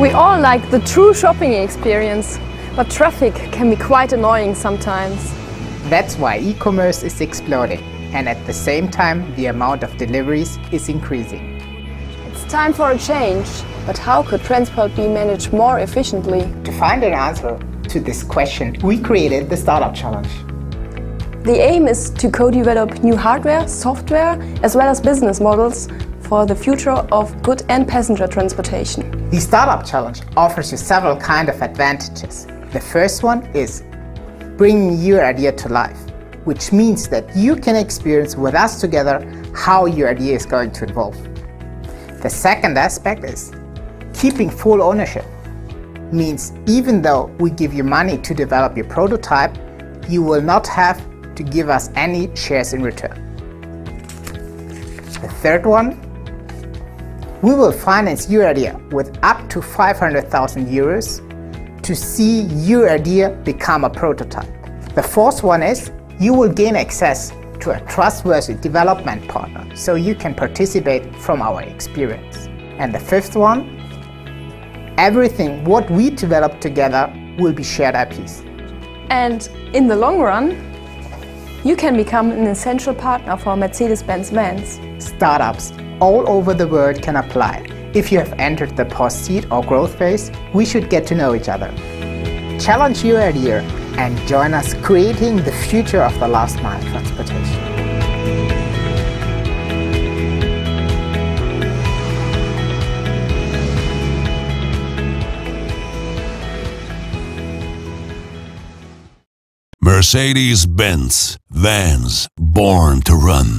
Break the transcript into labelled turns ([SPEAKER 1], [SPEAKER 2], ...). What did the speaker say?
[SPEAKER 1] We all like the true shopping experience, but traffic can be quite annoying sometimes.
[SPEAKER 2] That's why e-commerce is exploding and at the same time the amount of deliveries is increasing.
[SPEAKER 1] It's time for a change, but how could transport be managed more efficiently?
[SPEAKER 2] To find an answer to this question, we created the Startup Challenge.
[SPEAKER 1] The aim is to co-develop new hardware, software, as well as business models for the future of good and passenger transportation.
[SPEAKER 2] The Startup Challenge offers you several kind of advantages. The first one is bringing your idea to life, which means that you can experience with us together how your idea is going to evolve. The second aspect is keeping full ownership. Means even though we give you money to develop your prototype, you will not have to give us any shares in return. The third one we will finance your idea with up to 500,000 euros to see your idea become a prototype. The fourth one is you will gain access to a trustworthy development partner so you can participate from our experience. And the fifth one, everything what we develop together will be shared IPs.
[SPEAKER 1] And in the long run, you can become an essential partner for Mercedes-Benz vans.
[SPEAKER 2] Startups all over the world can apply. If you have entered the post-seed or growth phase, we should get to know each other. Challenge your idea and join us creating the future of the last mile transportation.
[SPEAKER 3] Mercedes-Benz vans born to run.